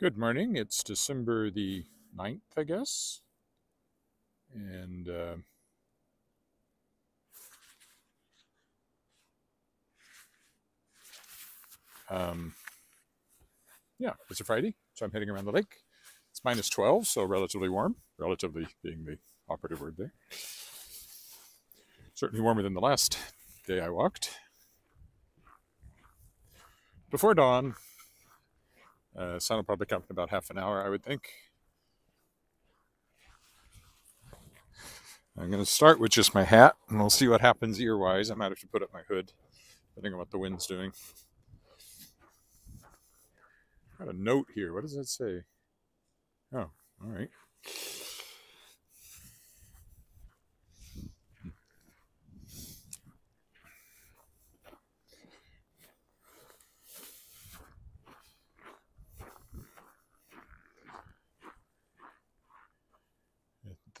Good morning. It's December the 9th, I guess. And uh, um, yeah, it's a Friday, so I'm heading around the lake. It's minus 12, so relatively warm, relatively being the operative word there. Certainly warmer than the last day I walked. Before dawn, uh, sun will probably come in about half an hour, I would think. I'm going to start with just my hat, and we'll see what happens ear-wise. I might have to put up my hood, depending on what the wind's doing. Got a note here. What does that say? Oh, all right.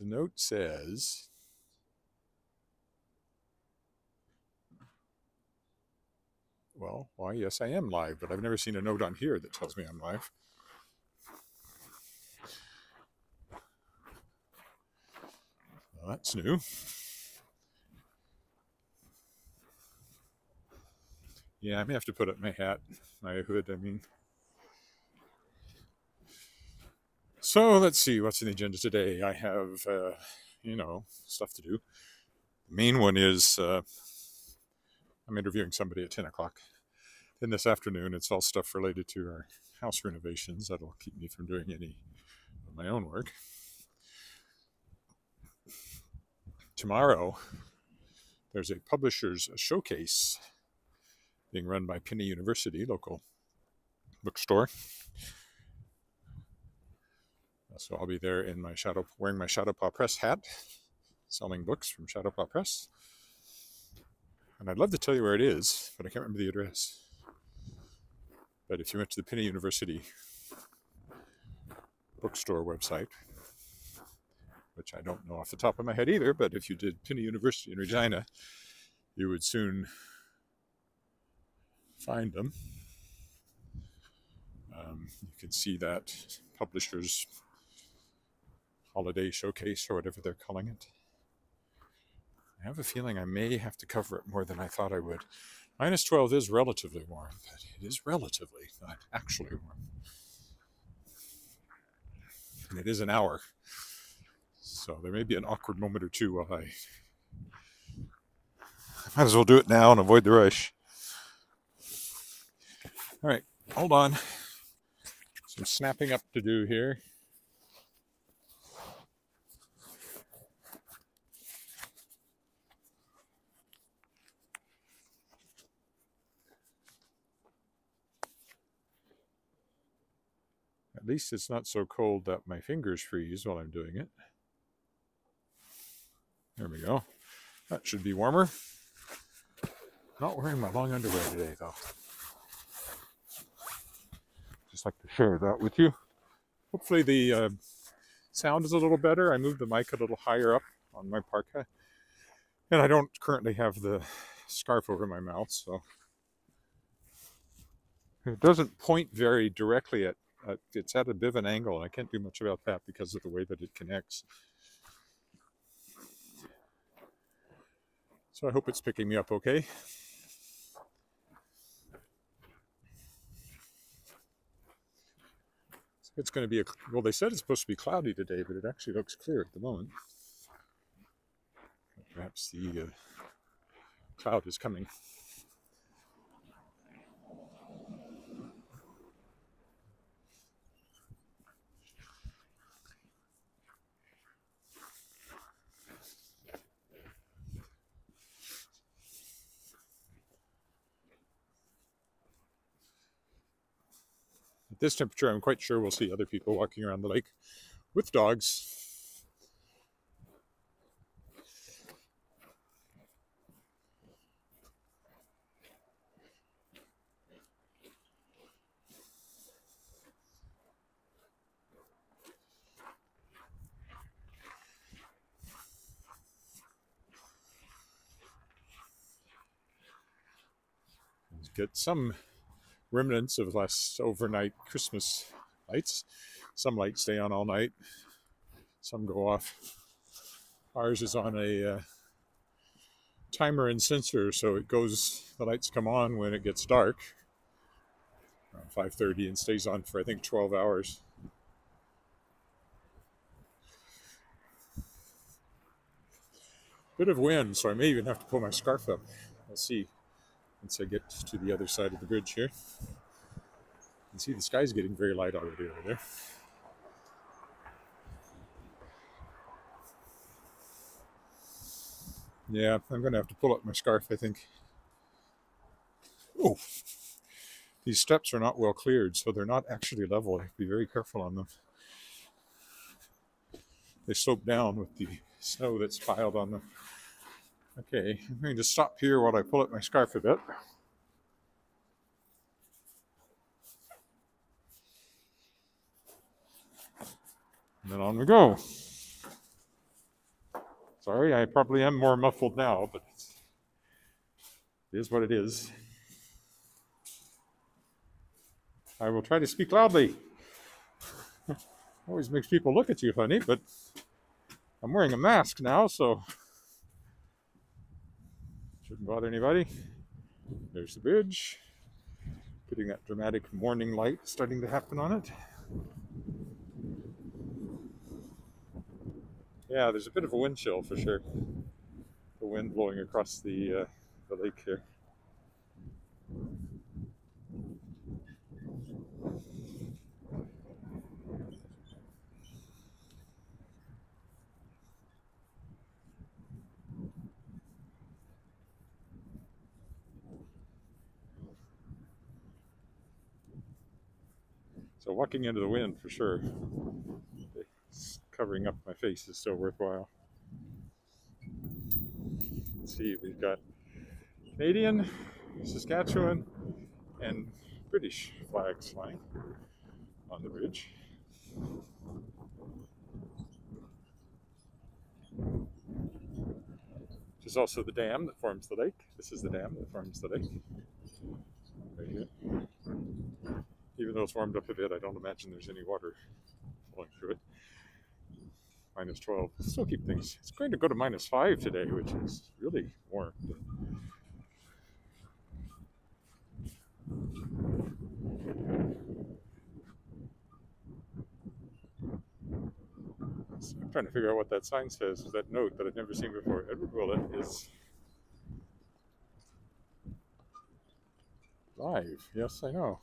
The note says, well, why, yes, I am live, but I've never seen a note on here that tells me I'm live. Well, that's new. Yeah, I may have to put up my hat, my hood, I mean. So let's see what's in the agenda today. I have, uh, you know, stuff to do. The main one is uh, I'm interviewing somebody at 10 o'clock. Then this afternoon, it's all stuff related to our house renovations. That'll keep me from doing any of my own work. Tomorrow, there's a publisher's showcase being run by Penny University, local bookstore. So I'll be there in my shadow, wearing my Shadowpaw Press hat, selling books from Shadowpaw Press. And I'd love to tell you where it is, but I can't remember the address. But if you went to the Penny University bookstore website, which I don't know off the top of my head either, but if you did Penny University in Regina, you would soon find them. Um, you can see that publishers holiday showcase or whatever they're calling it. I have a feeling I may have to cover it more than I thought I would. Minus 12 is relatively warm, but it is relatively, not actually warm. And it is an hour. So there may be an awkward moment or two while I, I might as well do it now and avoid the rush. All right, hold on. Some snapping up to do here. At least it's not so cold that my fingers freeze while I'm doing it. There we go. That should be warmer. Not wearing my long underwear today, though. Just like to share that with you. Hopefully the uh, sound is a little better. I moved the mic a little higher up on my parka. And I don't currently have the scarf over my mouth, so it doesn't point very directly at uh, it's at a bit of an angle, and I can't do much about that because of the way that it connects. So I hope it's picking me up okay. It's going to be a, well, they said it's supposed to be cloudy today, but it actually looks clear at the moment. Perhaps the uh, cloud is coming. This temperature, I'm quite sure we'll see other people walking around the lake with dogs. Get some remnants of last overnight Christmas lights. Some lights stay on all night, some go off. Ours is on a uh, timer and sensor, so it goes. The lights come on when it gets dark, around 5:30, and stays on for I think 12 hours. Bit of wind, so I may even have to pull my scarf up. We'll see once I get to the other side of the bridge here. You can see the sky's getting very light already over there. Yeah, I'm going to have to pull up my scarf, I think. Oh, these steps are not well cleared, so they're not actually level. I have to be very careful on them. They slope down with the snow that's piled on them. Okay, I'm going to stop here while I pull up my scarf a bit. And then on we go. Sorry, I probably am more muffled now, but it is what it is. I will try to speak loudly. Always makes people look at you honey, but I'm wearing a mask now, so shouldn't bother anybody. There's the bridge. Getting that dramatic morning light starting to happen on it. Yeah, there's a bit of a wind chill for sure. The wind blowing across the, uh, the lake here. So walking into the wind for sure. covering up my face is still worthwhile. Let's see, we've got Canadian, Saskatchewan, and British flags flying on the bridge. Which is also the dam that forms the lake. This is the dam that forms the lake. Right here even though it's warmed up a bit, I don't imagine there's any water flowing through it. Minus 12. Still keep things. It's going to go to minus 5 today, which is really warm. So I'm trying to figure out what that sign says, that note that I've never seen before. Edward Willett is live. Yes, I know.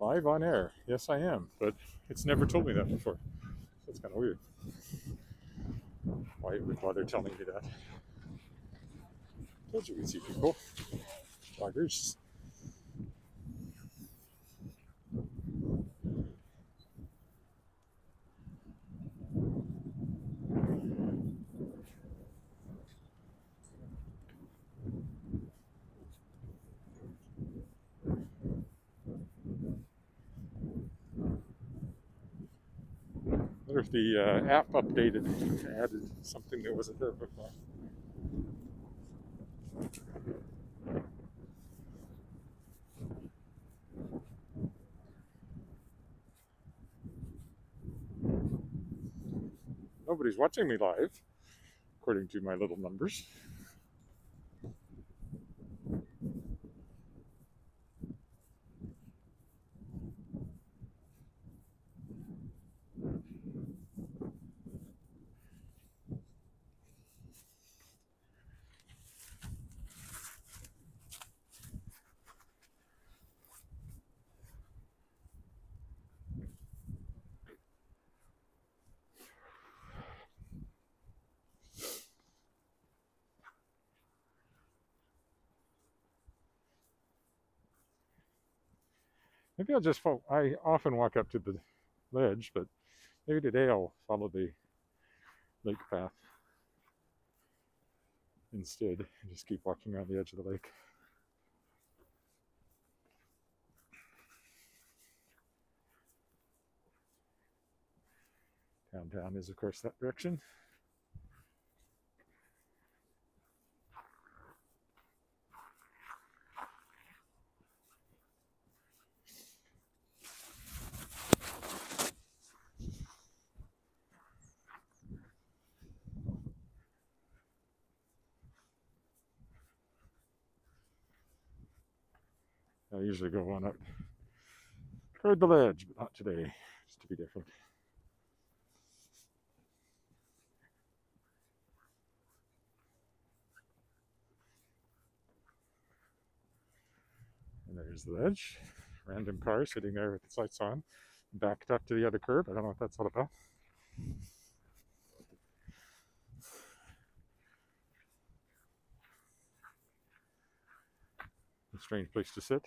Live on air. Yes, I am. But it's never told me that before. That's kind of weird. Why would bother telling me that. Told you we'd see people. Joggers. If the uh, app updated and added something that wasn't there before. Nobody's watching me live, according to my little numbers. Maybe I'll just. I often walk up to the ledge, but maybe today I'll follow the lake path instead and just keep walking around the edge of the lake. Downtown is, of course, that direction. I usually go on up toward the ledge, but not today. Just to be different. And there's the ledge. Random car sitting there with its lights on, backed up to the other curb. I don't know what that's all about. Strange place to sit.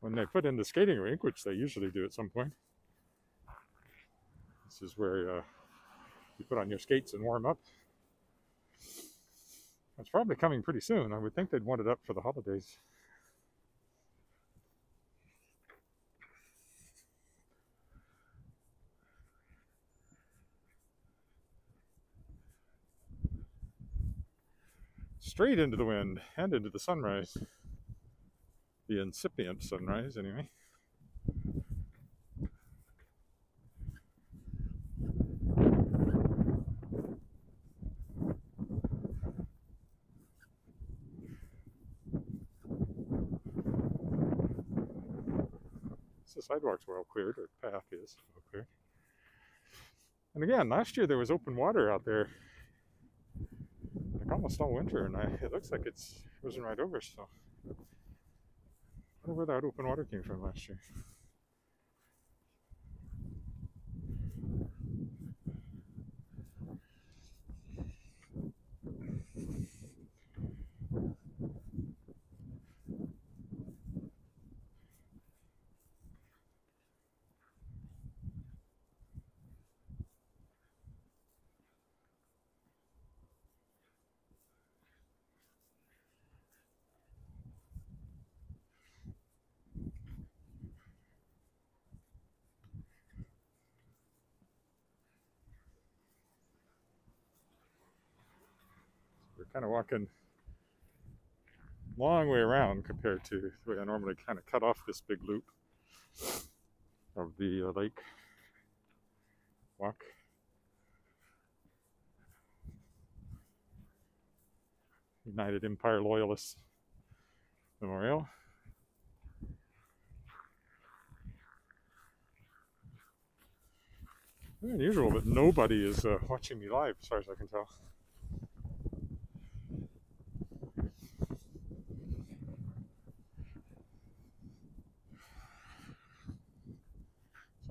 when they put in the skating rink, which they usually do at some point. This is where uh, you put on your skates and warm up. It's probably coming pretty soon. I would think they'd want it up for the holidays. Straight into the wind and into the sunrise the incipient sunrise anyway. The sidewalk's were all cleared, or path is well cleared. And again, last year there was open water out there, like almost all winter, and I, it looks like it's it wasn't right over. So wonder where that open water came from last year. Kind of walking long way around compared to the way I normally kind of cut off this big loop of the uh, lake walk. United Empire Loyalists Memorial. Unusual that nobody is uh, watching me live, as far as I can tell.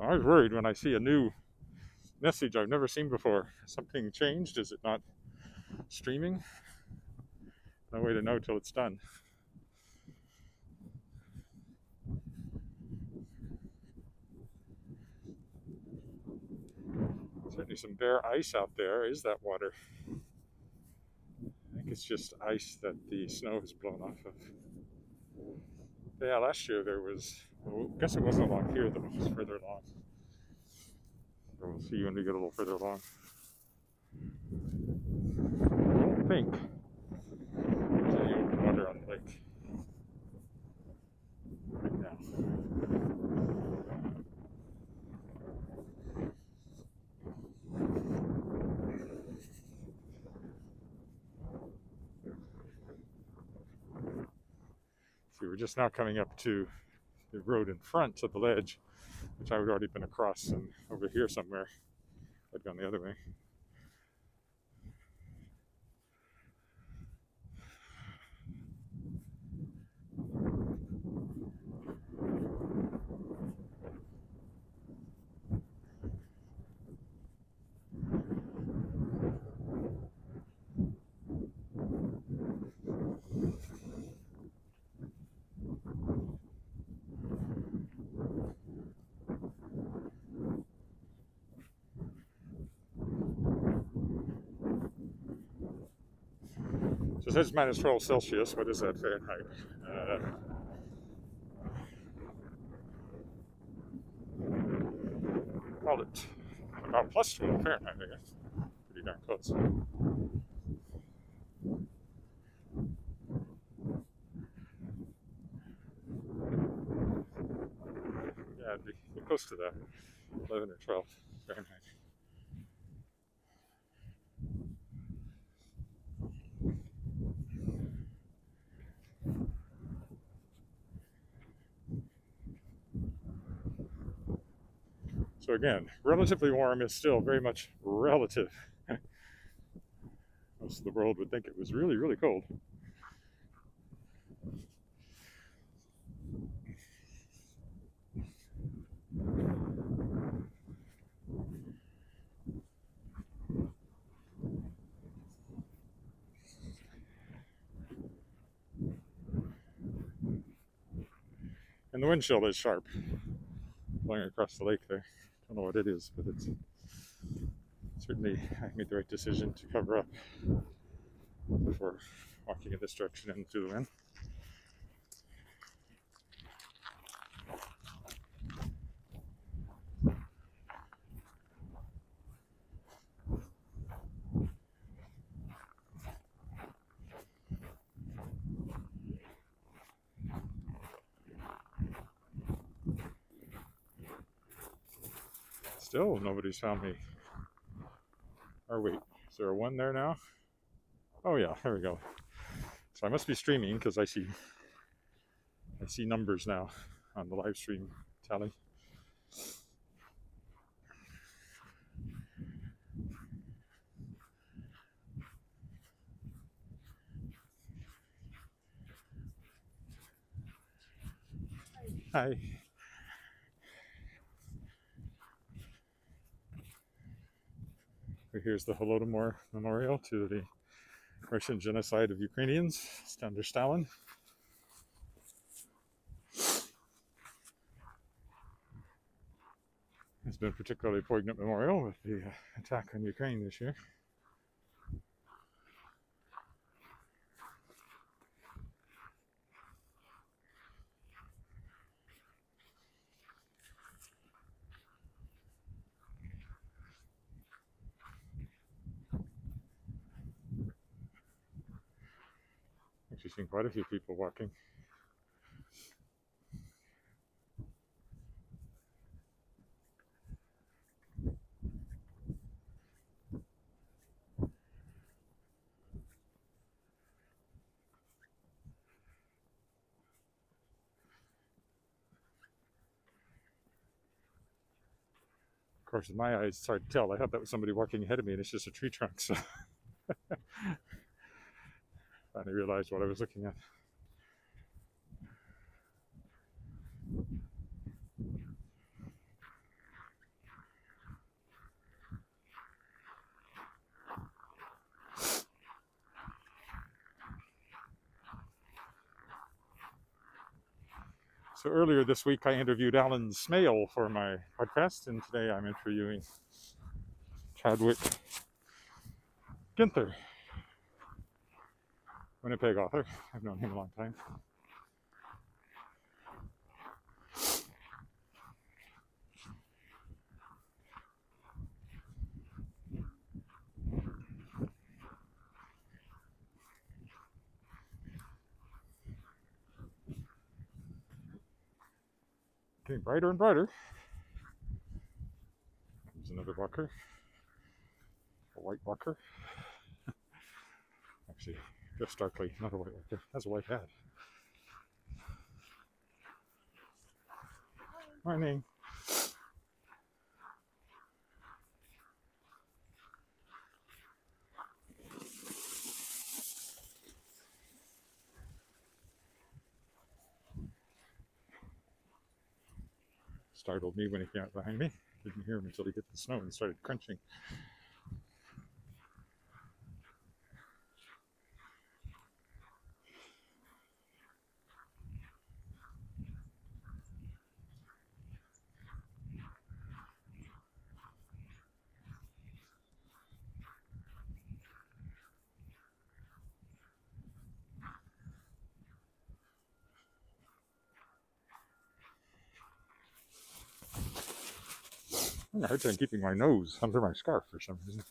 I was worried when I see a new message I've never seen before. Something changed? Is it not streaming? No way to know till it's done. Certainly some bare ice out there. Is that water? I think it's just ice that the snow has blown off of. Yeah, last year there was well, I guess it wasn't along here though, it was further along. We'll see when we get a little further along. I don't think there's any open water on the lake right now. See, we're just now coming up to the road in front of the ledge, which I would already been across and over here somewhere. I'd gone the other way. So that's minus 12 Celsius. What is that Fahrenheit? Uh, called it about plus 12 Fahrenheit, I guess. Pretty darn close. Yeah, it'd be close to that. 11 or 12 Fahrenheit. So again, relatively warm is still very much relative. Most of the world would think it was really, really cold. And the windshield is sharp, blowing across the lake there don't know what it is, but it's certainly I made the right decision to cover up before walking in this direction into the wind. Oh, Still nobody's found me. Or wait, is there a one there now? Oh yeah, there we go. So I must be streaming because I see I see numbers now on the live stream tally. Hi. Here's the Holodomor Memorial to the Russian genocide of Ukrainians under Stalin. It's been particularly poignant memorial with the uh, attack on Ukraine this year. Seen quite a few people walking. Of course, in my eyes, it's hard to tell. I thought that was somebody walking ahead of me, and it's just a tree trunk. So finally realized what I was looking at. So earlier this week, I interviewed Alan Smale for my podcast, and today I'm interviewing Chadwick Ginther. Winnipeg author. I've known him a long time. Getting brighter and brighter. There's another walker. A white walker. Actually, just starkly, not a white there. That's a white hat. Morning. Startled me when he came out behind me. Didn't hear him until he hit the snow and started crunching. I'm hard time keeping my nose under my scarf for some reason.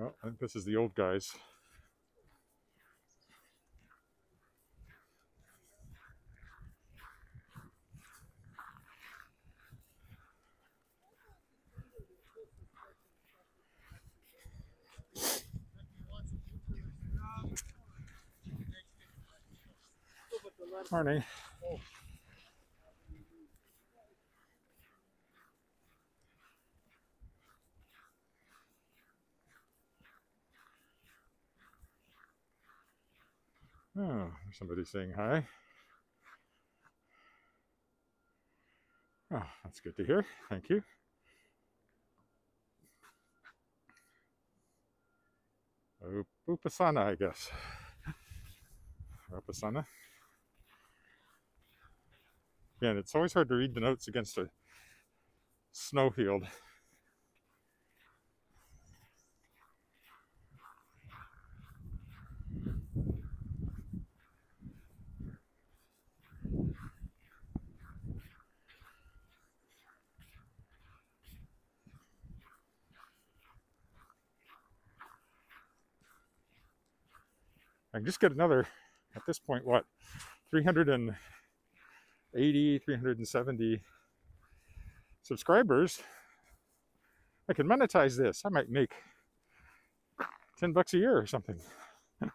Oh, I think this is the old guys. Morning. Oh, somebody saying hi. Oh, that's good to hear. Thank you. Upasana, I guess. Upasana. Again, it's always hard to read the notes against a snowfield. I can just get another, at this point, what, 380, 370 subscribers. I can monetize this. I might make 10 bucks a year or something. I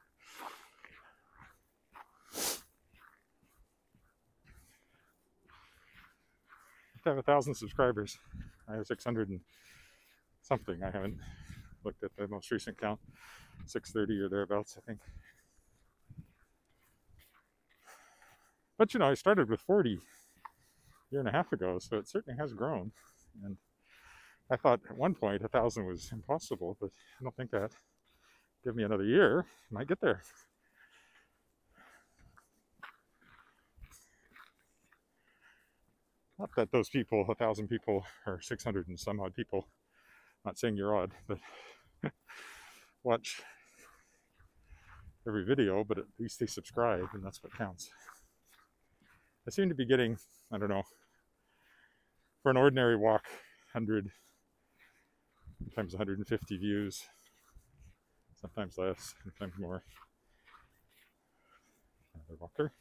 have a thousand subscribers. I have 600 and something. I haven't looked at the most recent count. 630 or thereabouts, I think. But you know, I started with 40 a year and a half ago, so it certainly has grown. And I thought at one point a thousand was impossible, but I don't think that. Give me another year, I might get there. Not that those people, a thousand people, or 600 and some odd people, not saying you're odd, but watch every video, but at least they subscribe, and that's what counts. I seem to be getting, I don't know, for an ordinary walk, 100, sometimes 150 views, sometimes less, sometimes more. Another walker.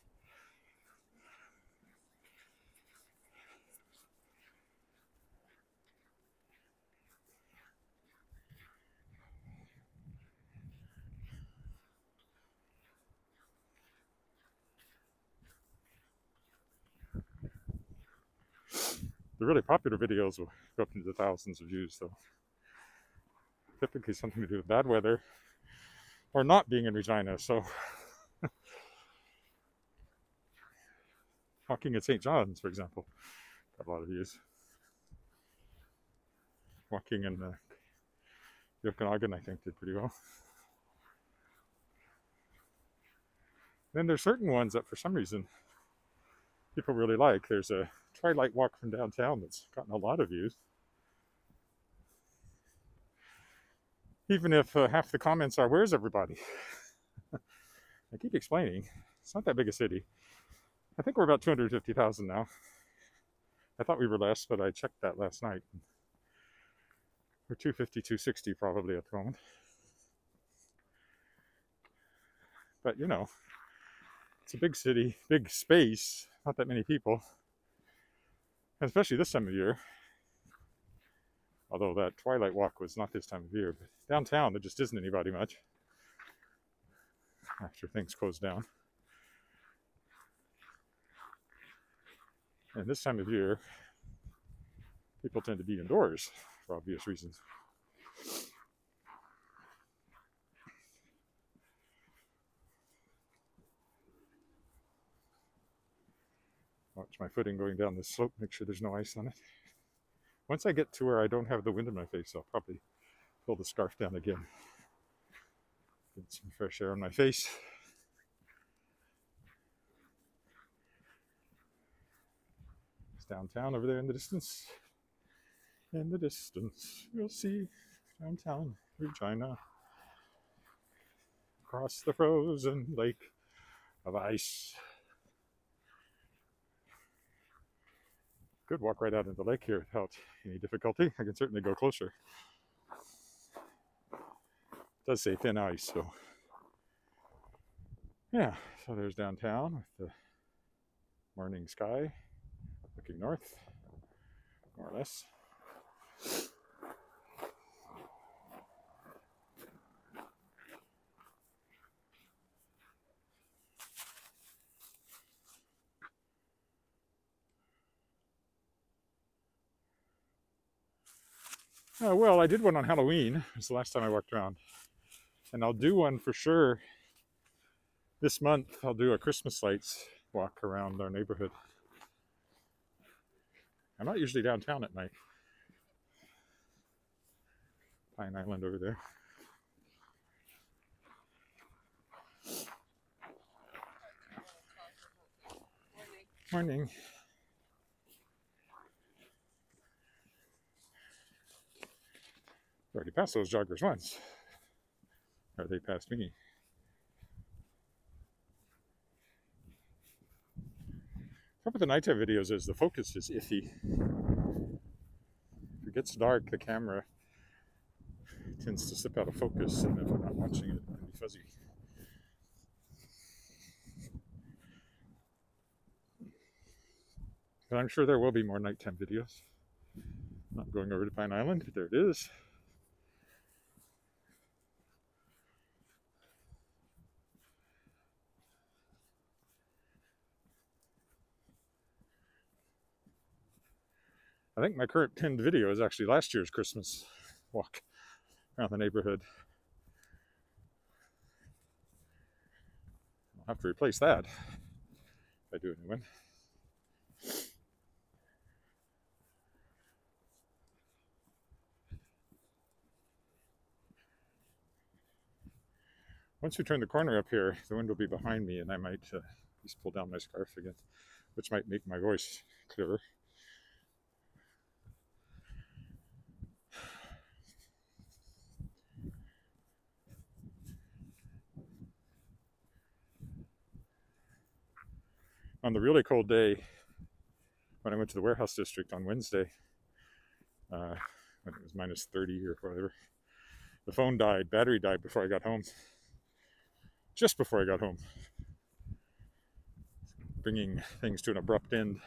The really popular videos will go up into thousands of views, so typically something to do with bad weather or not being in Regina. So walking at St. John's, for example, got a lot of views. Walking in uh, the Okanagan, I think, did pretty well. Then there's certain ones that for some reason people really like. There's a Twilight Walk from downtown that's gotten a lot of views. Even if uh, half the comments are, Where's everybody? I keep explaining, it's not that big a city. I think we're about 250,000 now. I thought we were less, but I checked that last night. We're 250, 260 probably at the moment. But you know, it's a big city, big space, not that many people especially this time of year. Although that twilight walk was not this time of year, but downtown there just isn't anybody much after things close down. And this time of year, people tend to be indoors for obvious reasons. Watch my footing going down the slope, make sure there's no ice on it. Once I get to where I don't have the wind in my face, I'll probably pull the scarf down again. Get some fresh air on my face. It's downtown over there in the distance. In the distance, you'll see downtown Regina. Across the frozen lake of ice. Could walk right out into the lake here without any difficulty. I can certainly go closer. does say thin ice, so yeah. So there's downtown with the morning sky looking north, more or less. Uh, well, I did one on Halloween. It was the last time I walked around. And I'll do one for sure this month. I'll do a Christmas lights walk around our neighborhood. I'm not usually downtown at night. Pine Island over there. Morning. Already passed those joggers once. Or they passed me. Problem with the nighttime videos is the focus is iffy. If it gets dark, the camera tends to slip out of focus, and if I'm not watching it, it'll be fuzzy. But I'm sure there will be more nighttime videos. I'm not going over to Pine Island. But there it is. I think my current pinned video is actually last year's Christmas walk around the neighborhood. I'll have to replace that if I do a new one. Once we turn the corner up here, the wind will be behind me, and I might uh, just pull down my scarf again, which might make my voice clearer. On the really cold day when I went to the warehouse district on Wednesday, uh, when it was minus 30 or whatever, the phone died, battery died before I got home. Just before I got home. Bringing things to an abrupt end.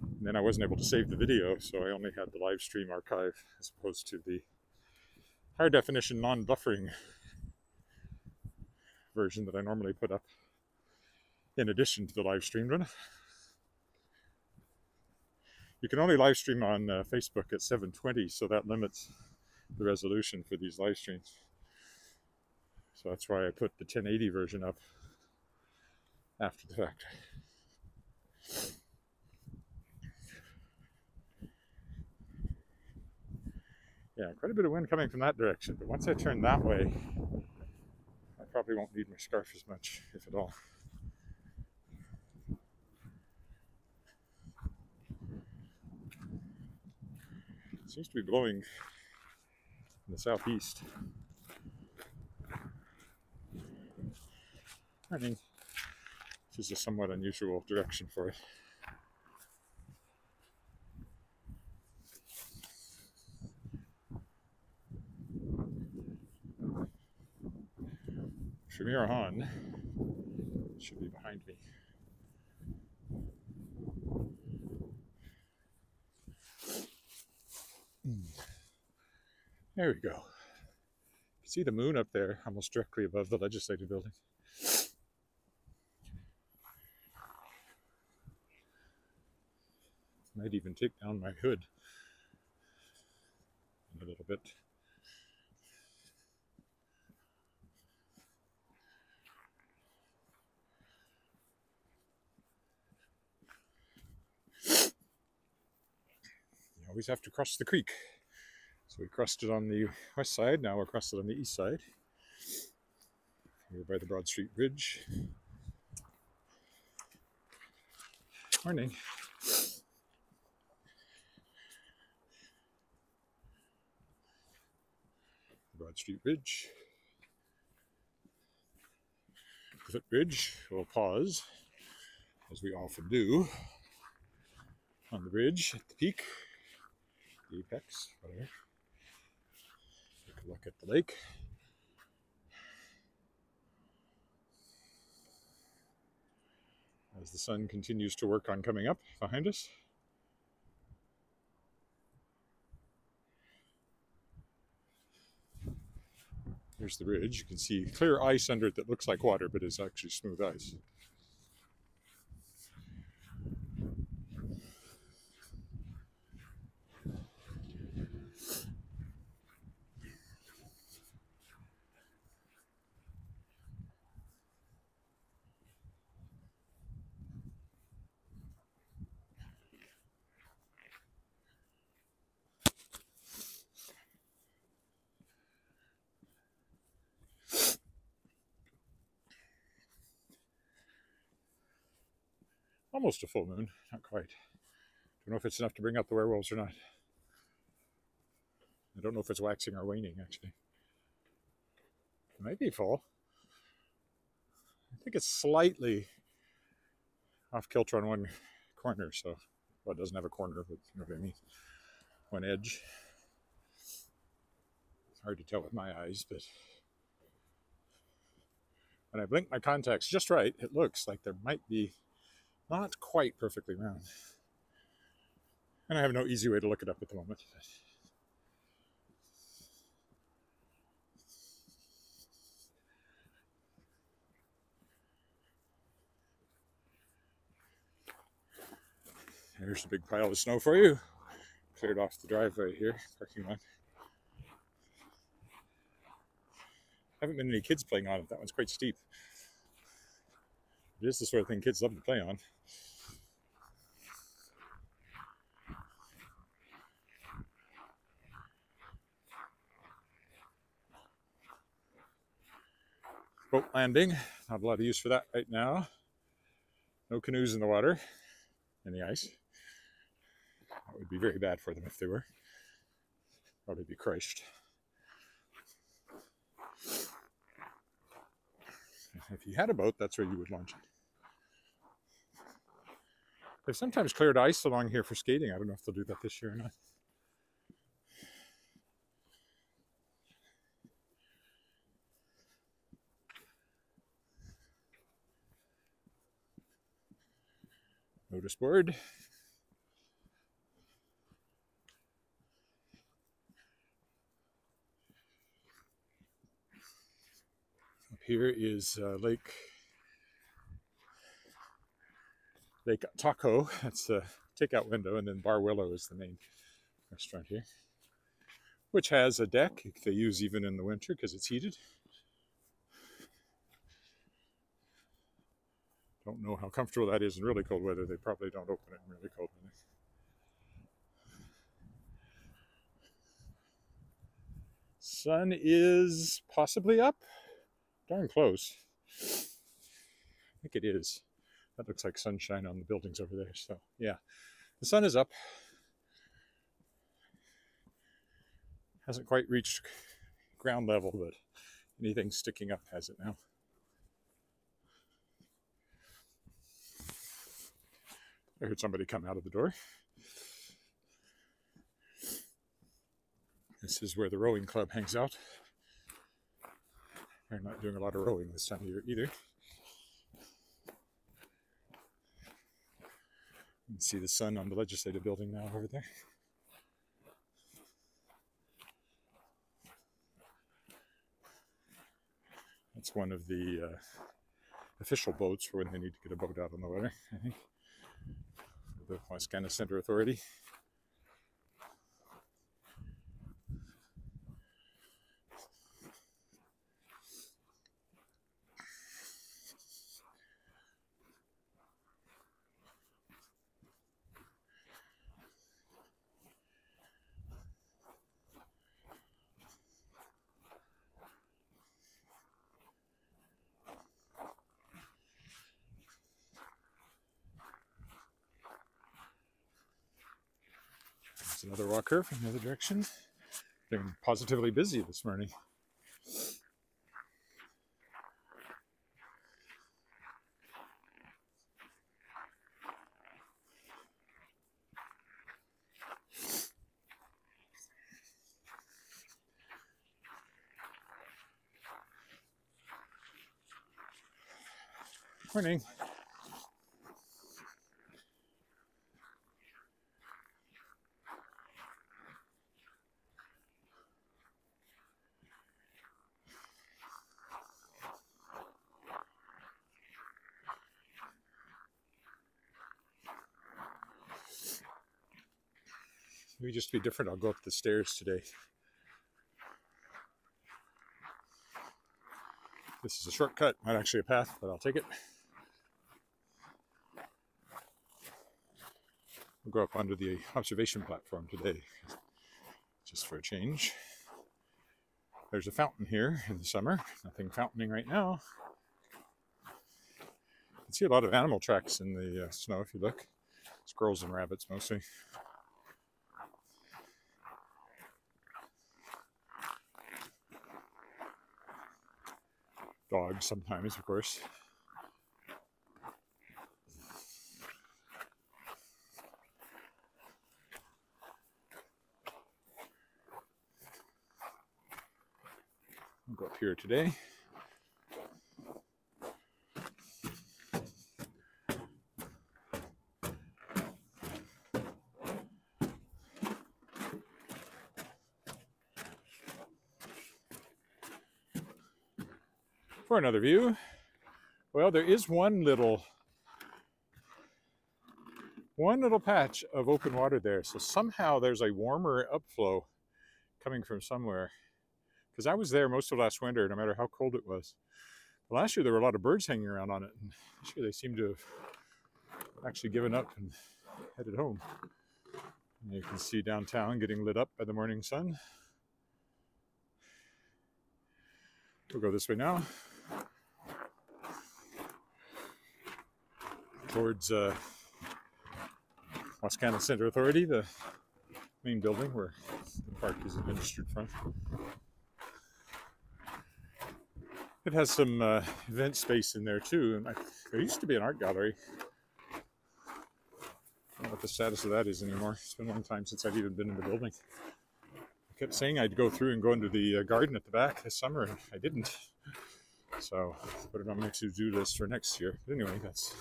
And then I wasn't able to save the video, so I only had the live stream archive as opposed to the higher definition non buffering version that I normally put up in addition to the live stream run. You can only live stream on uh, Facebook at 720, so that limits the resolution for these live streams. So that's why I put the 1080 version up after the fact. Yeah, quite a bit of wind coming from that direction, but once I turn that way, I probably won't need my scarf as much, if at all. Seems to be blowing in the southeast. I mean, this is a somewhat unusual direction for it. Shamir Han should be behind me. There we go. You can see the moon up there, almost directly above the legislative building. Might even take down my hood in a little bit. You always have to cross the creek. So we crossed it on the west side, now we're crossed it on the east side. Here by the Broad Street Bridge. Morning. Broad Street Bridge. Footbridge. We'll pause, as we often do, on the bridge at the peak, the apex, whatever look at the lake. As the sun continues to work on coming up behind us. Here's the ridge. You can see clear ice under it that looks like water, but is actually smooth ice. Almost a full moon, not quite. Don't know if it's enough to bring out the werewolves or not. I don't know if it's waxing or waning, actually. It might be full. I think it's slightly off kilter on one corner, so well, it doesn't have a corner, but you know what I mean. One edge. It's hard to tell with my eyes, but when I blink my contacts just right, it looks like there might be not quite perfectly round. And I have no easy way to look it up at the moment. There's a big pile of snow for you. Cleared off the driveway here, parking lot. Haven't been any kids playing on it. That one's quite steep. It is the sort of thing kids love to play on. Boat landing, not a lot of use for that right now. No canoes in the water, in the ice. That would be very bad for them if they were. Probably be crushed. If you had a boat, that's where you would launch it. They've sometimes cleared ice along here for skating. I don't know if they'll do that this year or not. Notice board. Here is uh, Lake Lake Tahoe. That's a takeout window, and then Bar Willow is the main restaurant here, which has a deck they use even in the winter because it's heated. Don't know how comfortable that is in really cold weather. They probably don't open it in really cold weather. Sun is possibly up. Darn close. I think it is. That looks like sunshine on the buildings over there. So, yeah, the sun is up. Hasn't quite reached ground level, but anything sticking up has it now. I heard somebody come out of the door. This is where the rowing club hangs out. They're not doing a lot of rowing this time of year either. You can see the sun on the legislative building now over there. That's one of the uh, official boats for when they need to get a boat out on the water, I think the Wascana Center Authority. Another walker from the other direction. Been positively busy this morning. Morning. Maybe just to be different, I'll go up the stairs today. This is a shortcut, not actually a path, but I'll take it. We'll go up onto the observation platform today, just for a change. There's a fountain here in the summer. Nothing fountaining right now. You can see a lot of animal tracks in the uh, snow if you look. Squirrels and rabbits mostly. Dogs sometimes, of course. I'll go up here today. For another view, well, there is one little one little patch of open water there. So somehow there's a warmer upflow coming from somewhere because I was there most of last winter, no matter how cold it was. But last year there were a lot of birds hanging around on it, and this year they seem to have actually given up and headed home. And you can see downtown getting lit up by the morning sun. We'll go this way now. Towards uh, Wascana Center Authority, the main building where the park is administered from. It has some uh, event space in there too. And I, there used to be an art gallery. I don't know what the status of that is anymore. It's been a long time since I've even been in the building. I kept saying I'd go through and go into the uh, garden at the back this summer, and I didn't. So, put it on my to-do list for next year. But anyway, that's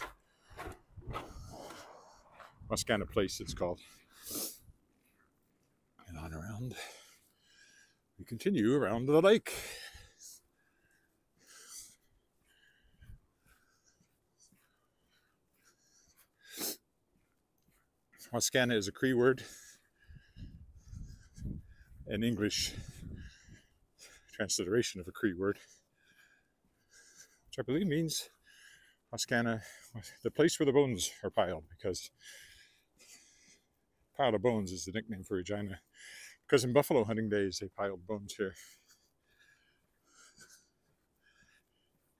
Wascana Place. It's called. And on around, we continue around the lake. Wascana is a Cree word, an English transliteration of a Cree word, which I believe means Wascana, the place where the bones are piled, because pile of bones is the nickname for Regina. Because in buffalo hunting days, they piled bones here.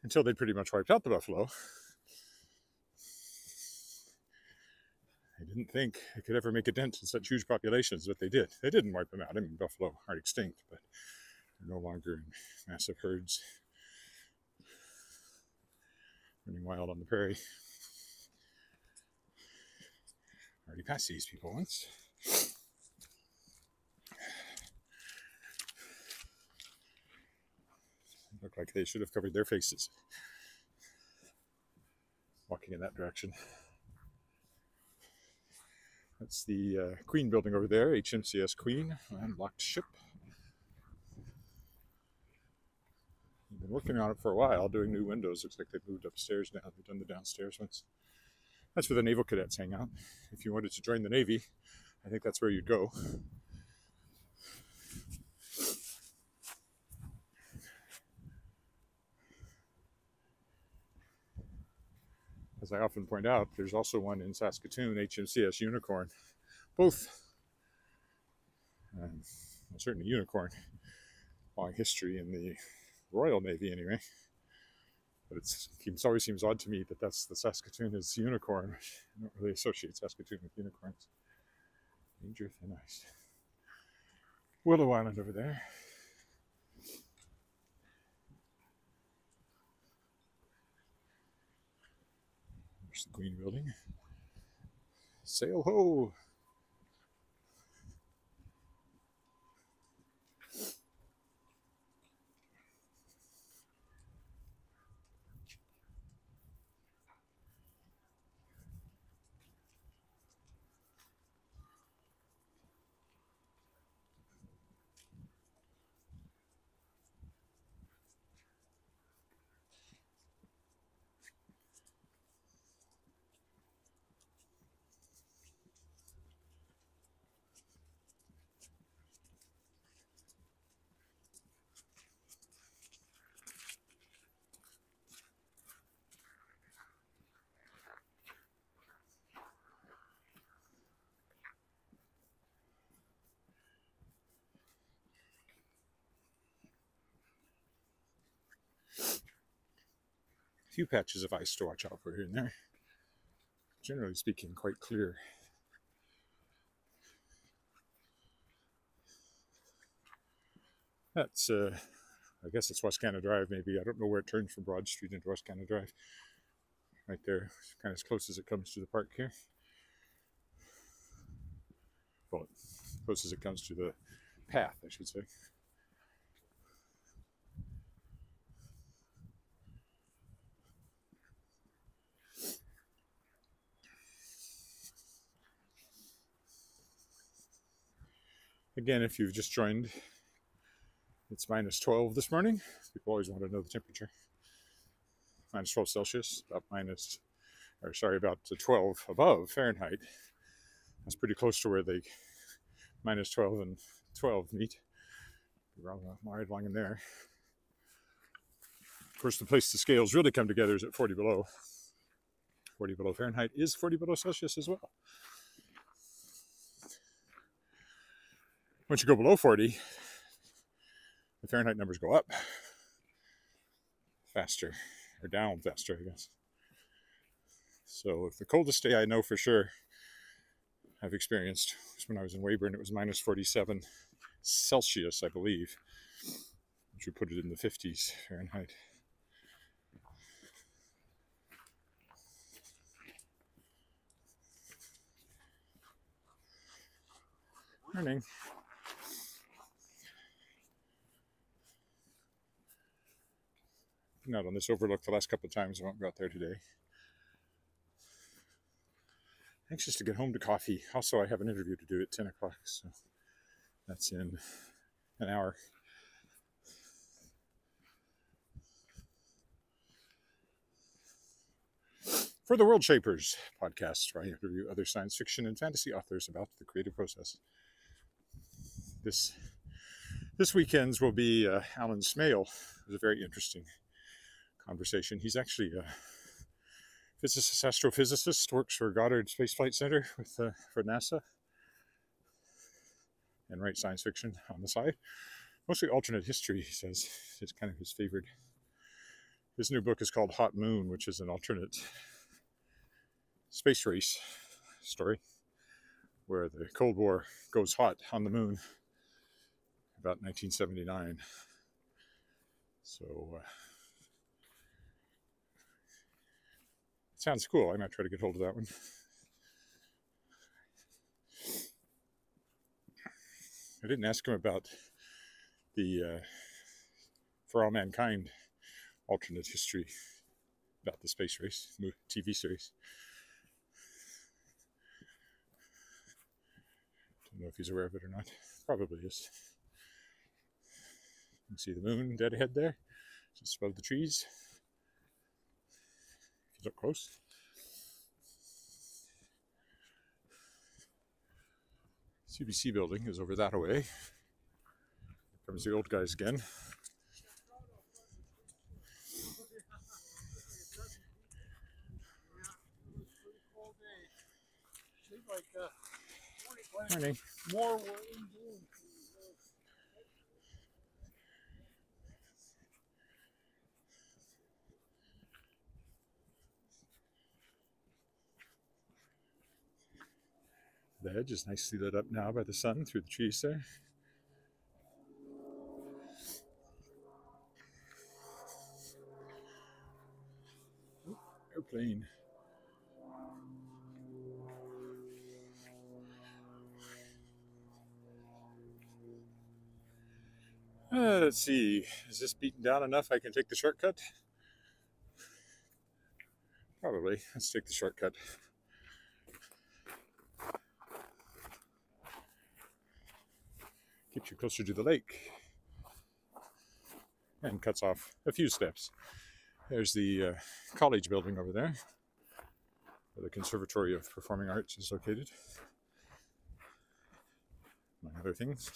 Until they pretty much wiped out the buffalo. I didn't think it could ever make a dent in such huge populations, but they did. They didn't wipe them out. I mean, buffalo aren't extinct, but they're no longer in massive herds running wild on the prairie. Already passed these people once. Look like they should have covered their faces. Walking in that direction. That's the uh, Queen building over there, HMCS Queen, landlocked ship. Been working on it for a while, doing new windows. Looks like they've moved upstairs now. They've done the downstairs ones. That's where the naval cadets hang out. If you wanted to join the Navy, I think that's where you'd go. as I often point out, there's also one in Saskatoon, HMCS Unicorn. Both, um, certainly Unicorn, long history in the Royal Navy anyway. But it always seems odd to me that that's the Saskatoon is Unicorn. I don't really associate Saskatoon with unicorns. Danger thin ice. Willow Island over there. There's the Green Building. Sail ho! Few patches of ice to watch out for here and there. Generally speaking, quite clear. That's, uh, I guess it's Wascana Drive, maybe. I don't know where it turns from Broad Street into Wascana Drive. Right there, kind of as close as it comes to the park here. Well, close as it comes to the path, I should say. Again, if you've just joined, it's minus 12 this morning. People always want to know the temperature. Minus 12 Celsius, about minus, or sorry, about 12 above Fahrenheit. That's pretty close to where they minus 12 and 12 meet. Right along uh, in there. Of course, the place the scales really come together is at 40 below. 40 below Fahrenheit is 40 below Celsius as well. Once you go below 40, the Fahrenheit numbers go up faster, or down faster, I guess. So if the coldest day I know for sure I've experienced was when I was in Weyburn, it was minus 47 Celsius, I believe, which would put it in the 50s Fahrenheit. Morning. Out on this overlook the last couple of times. I won't go out there today. Anxious to get home to coffee. Also, I have an interview to do at 10 o'clock, so that's in an hour. For the World Shapers podcast, where I interview other science fiction and fantasy authors about the creative process. This this weekend's will be uh, Alan Smale. It was a very interesting conversation. He's actually a physicist, astrophysicist, works for Goddard Space Flight Center with uh, for NASA, and writes science fiction on the side. Mostly alternate history, he says, is kind of his favorite. His new book is called Hot Moon, which is an alternate space race story where the Cold War goes hot on the moon about 1979. So, uh, sounds cool. I might try to get hold of that one. I didn't ask him about the uh, For All Mankind alternate history about the space race TV series. Don't know if he's aware of it or not. Probably is. You can see the moon dead ahead there, just above the trees up close. CBC building is over that way. Here comes the old guys again. Morning. More The edge is nicely lit up now by the sun through the trees there. airplane. Uh, let's see. Is this beaten down enough I can take the shortcut? Probably. Let's take the shortcut. Keeps you closer to the lake and cuts off a few steps. There's the uh, college building over there, where the Conservatory of Performing Arts is located, among other things.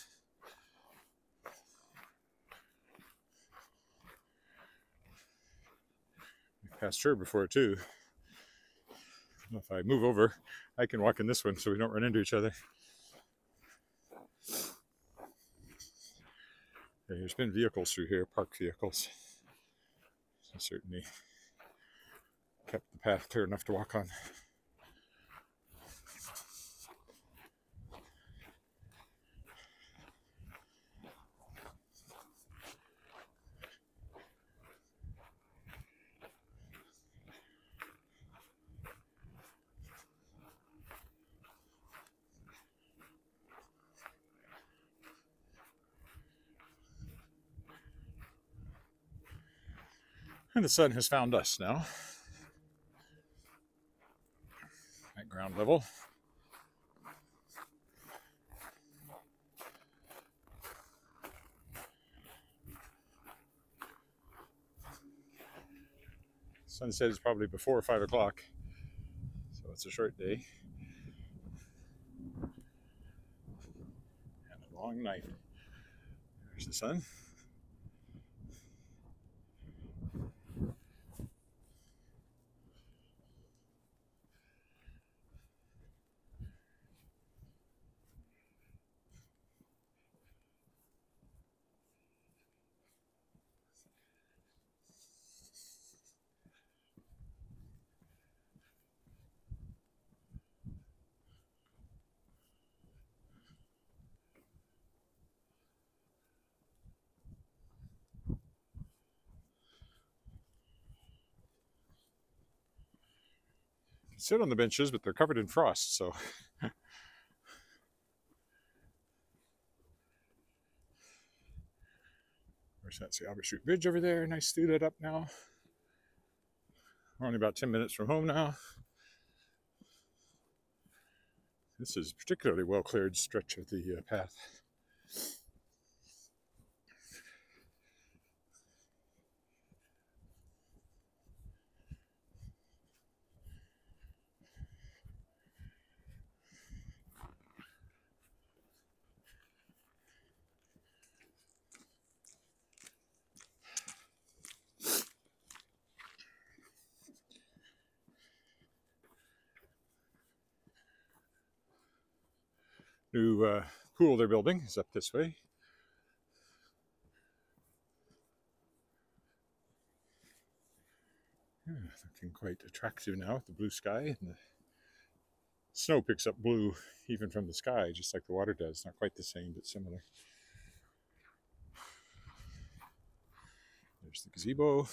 We passed her before too. If I move over, I can walk in this one so we don't run into each other. There's been vehicles through here, parked vehicles. Certainly kept the path clear enough to walk on. And the sun has found us now at ground level. Sunset is probably before five o'clock, so it's a short day and a long night. There's the sun. Sit on the benches, but they're covered in frost, so. that's the Albert Street Bridge over there. Nice to lit up now. We're only about 10 minutes from home now. This is a particularly well cleared stretch of the uh, path. New uh, pool they're building is up this way. Yeah, looking quite attractive now with the blue sky and the snow picks up blue even from the sky, just like the water does. Not quite the same, but similar. There's the gazebo,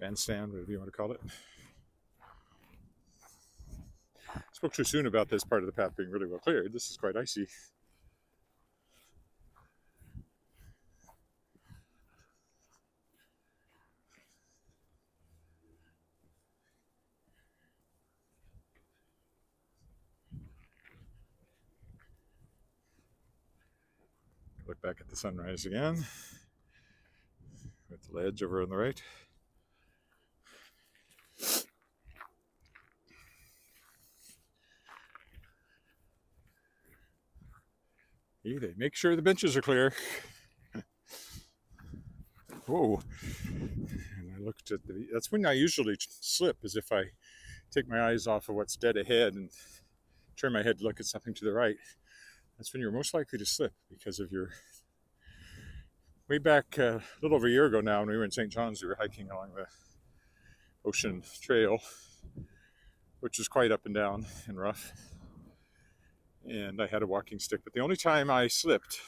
bandstand, whatever you want to call it. Spoke too soon about this part of the path being really well cleared. This is quite icy. Look back at the sunrise again with the ledge over on the right. They make sure the benches are clear. Whoa. And I looked at the, that's when I usually slip, is if I take my eyes off of what's dead ahead and turn my head to look at something to the right. That's when you're most likely to slip because of your. Way back uh, a little over a year ago now, when we were in St. John's, we were hiking along the Ocean Trail, which was quite up and down and rough and I had a walking stick. But the only time I slipped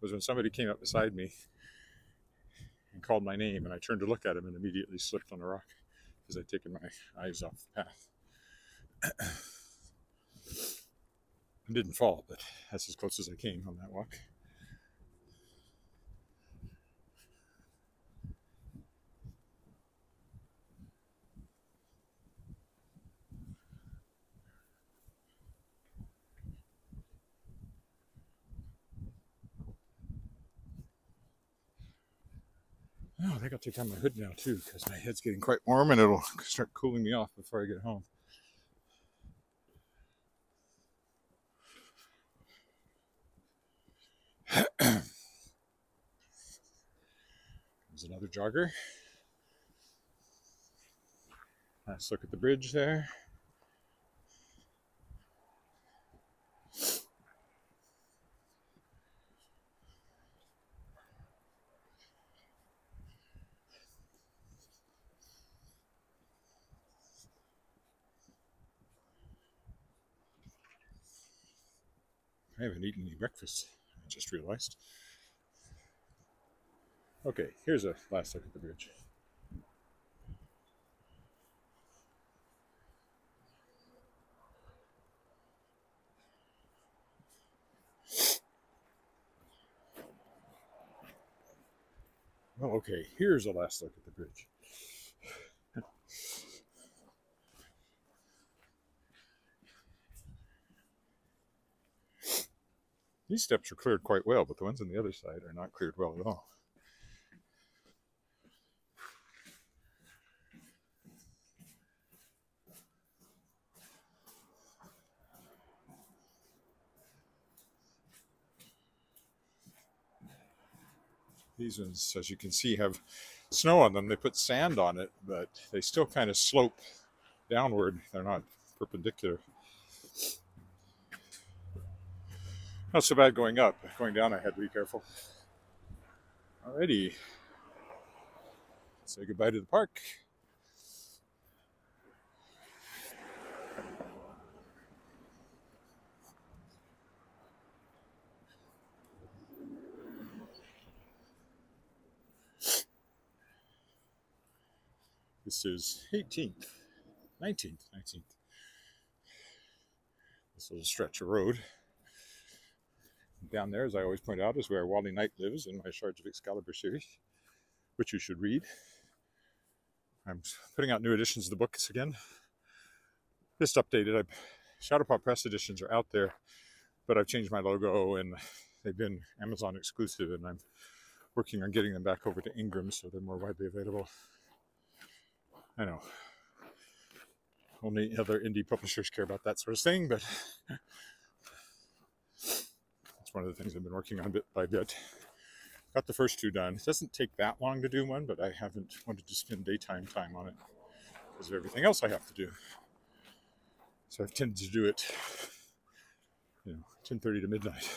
was when somebody came up beside me and called my name, and I turned to look at him and immediately slipped on a rock because I'd taken my eyes off the path. I didn't fall, but that's as close as I came on that walk. Oh, I think I'll take down my hood now too because my head's getting quite warm and it'll start cooling me off before I get home. There's another jogger. Let's look at the bridge there. I haven't eaten any breakfast. I just realized. Okay, here's a last look at the bridge. Well, okay, here's a last look at the bridge. These steps are cleared quite well, but the ones on the other side are not cleared well at all. These ones, as you can see, have snow on them. They put sand on it, but they still kind of slope downward. They're not perpendicular. Not so bad going up. Going down, I had to be careful. Alrighty. Say goodbye to the park. This is 18th, 19th, 19th. This little stretch of road. Down there, as I always point out, is where Wally Knight lives in my Shards of Excalibur series, which you should read. I'm putting out new editions of the books again. Just updated. I, Shadowpaw Press editions are out there, but I've changed my logo and they've been Amazon exclusive, and I'm working on getting them back over to Ingram so they're more widely available. I know. Only other indie publishers care about that sort of thing, but that's one of the things I've been working on bit by bit. Got the first two done. It doesn't take that long to do one, but I haven't wanted to spend daytime time on it because of everything else I have to do. So I've tended to do it, you know, 10:30 to midnight.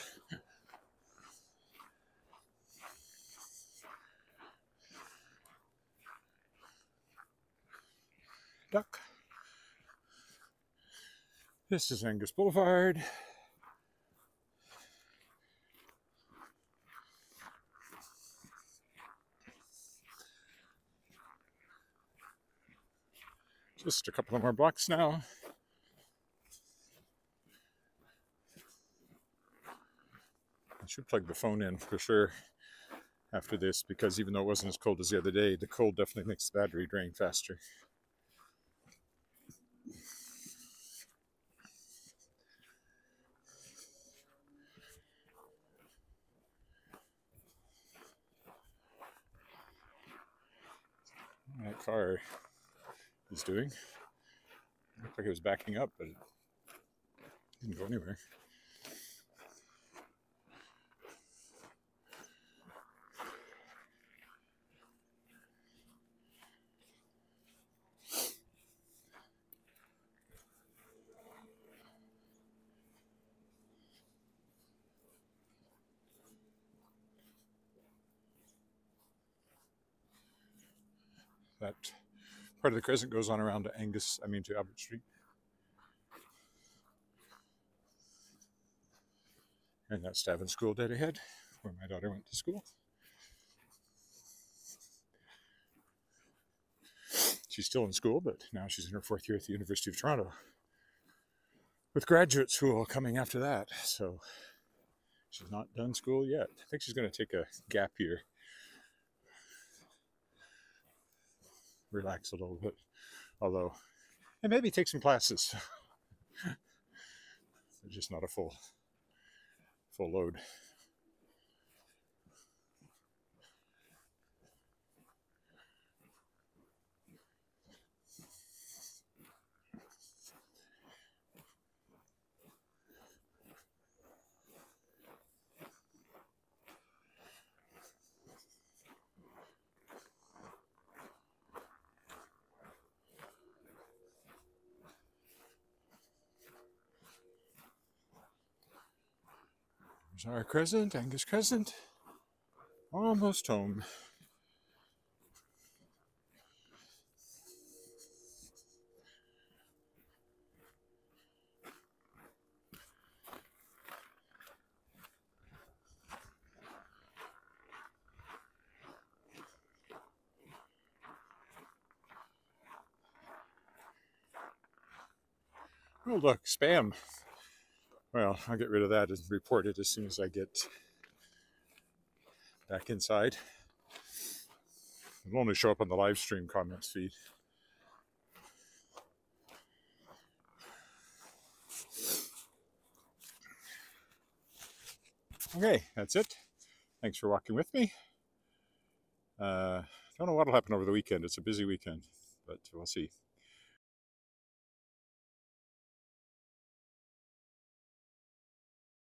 Duck. This is Angus Boulevard. Just a couple more blocks now. I should plug the phone in for sure after this because even though it wasn't as cold as the other day, the cold definitely makes the battery drain faster. That car is doing. Looked like it was backing up, but it didn't go anywhere. That part of the crescent goes on around to Angus, I mean to Albert Street. And that's Davin School dead ahead, where my daughter went to school. She's still in school, but now she's in her fourth year at the University of Toronto. With graduate school coming after that, so she's not done school yet. I think she's going to take a gap year relax a little bit. Although, and maybe take some classes. just not a full full load. Our Crescent, Angus Crescent. Almost home. Oh look, spam. Well, I'll get rid of that and report it as soon as I get back inside. It'll only show up on the live stream comments feed. Okay, that's it. Thanks for walking with me. Uh, don't know what'll happen over the weekend. It's a busy weekend, but we'll see.